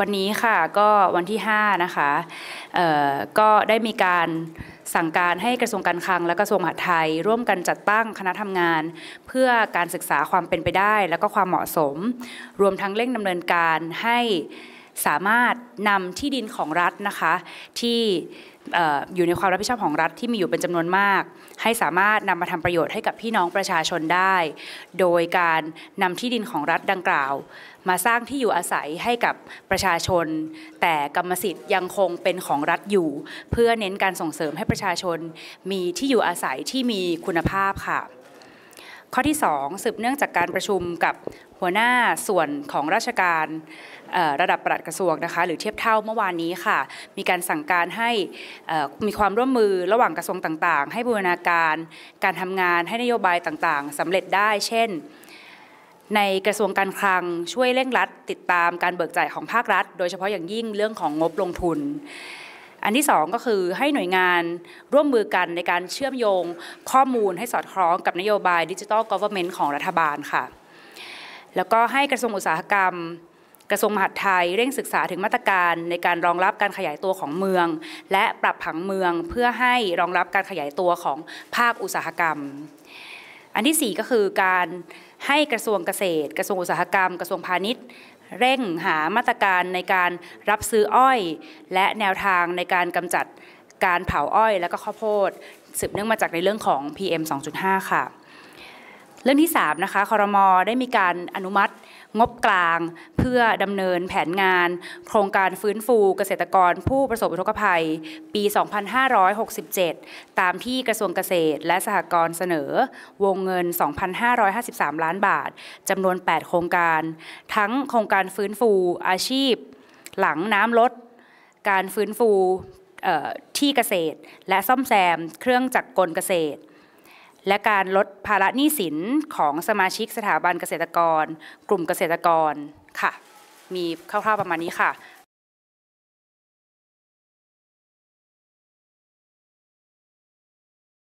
วันนี้ค่ะก็วันที่ 5 นะคะก็ได้มีการสั่งการให้กระทรวงการคลังและกระทรวงมหาดไทย ร่วมกันจัดตั้งคณะทำงาน เพื่อการศึกษาความเป็นไปได้ และก็ความเหมาะสม รวมทั้งเร่งดำเนินการให้ สามารถนำที่ดินของรัฐนะคะที่อยู่ในความรับผิดชอบของรัฐที่มีอยู่เป็นจำนวนมาก ให้สามารถนำมาทำประโยชน์ให้กับพี่น้องประชาชนได้ โดยการนำที่ดินของรัฐดังกล่าว มาสร้างที่อยู่อาศัยให้กับประชาชน แต่กรรมสิทธิ์ยังคงเป็นของรัฐอยู่ เพื่อเน้นการส่งเสริมให้ประชาชนมีที่อยู่อาศัยที่มีคุณภาพค่ะ ข้อที่ 2 สืบเนื่องจากการประชุมกับหัวหน้าส่วนของราชการระดับปลัดกระทรวงนะคะหรือเทียบเท่าเมื่อวานนี้ค่ะ มีการสั่งการให้มีความร่วมมือระหว่างกระทรวงต่างๆ ให้บูรณาการ การทำงานให้นโยบายต่างๆสำเร็จได้ เช่น ในกระทรวงการคลังช่วยเร่งรัด ติดตามการเบิกจ่ายของภาครัฐ โดยเฉพาะอย่างยิ่งเรื่องของงบลงทุน อันที่ 2 ก็คือให้หน่วยงานร่วมมือกันในการเชื่อมโยงข้อมูลให้สอดคล้องกับนโยบายดิจิทัลกอ v e r n m e n t ของรัฐบาลค่ะ แล้วก็ให้กระทรวงอุตสาหกรรมกระทรวงมหาดไทยเร่งศึกษาถึงมาตรการในการรองรับการขยายตัวของเมือง และปรับผังเมืองเพื่อให้รองรับการขยายตัวของภาคอุตสาหกรรม อันที่ 4 ก็คือการให้กระทรวงเกษตร กระทรวงอุตสาหกรรม กระทรวงพาณิชย์ เร่งหามาตรการในการรับซื้ออ้อย และแนวทางในการกำจัดการเผาอ้อย และก็ข้าวโพดสืบเนื่องมาจากในเรื่องของ PM 2.5 ค่ะ เรื่องที่3นะคะคอรมอได้มีการอนุมัติงบกลาง เพื่อดำเนินแผนงาน โครงการฟื้นฟูเกษตรกรผู้ประสบอุทกภัย ปี 2567 ตามที่กระทรวงเกษตรและสหกรณ์เสนอ วงเงิน 2,553 ล้านบาทจำนวน 8 โครงการ ทั้งโครงการฟื้นฟูอาชีพ หลังน้ำลด การฟื้นฟูที่เกษตร และซ่อมแซมเครื่องจักรกลเกษตร และการลดภาระหนี้สินของสมาชิกสถาบันเกษตรกร กลุ่มเกษตรกรค่ะ มีคร่าวๆประมาณนี้ค่ะ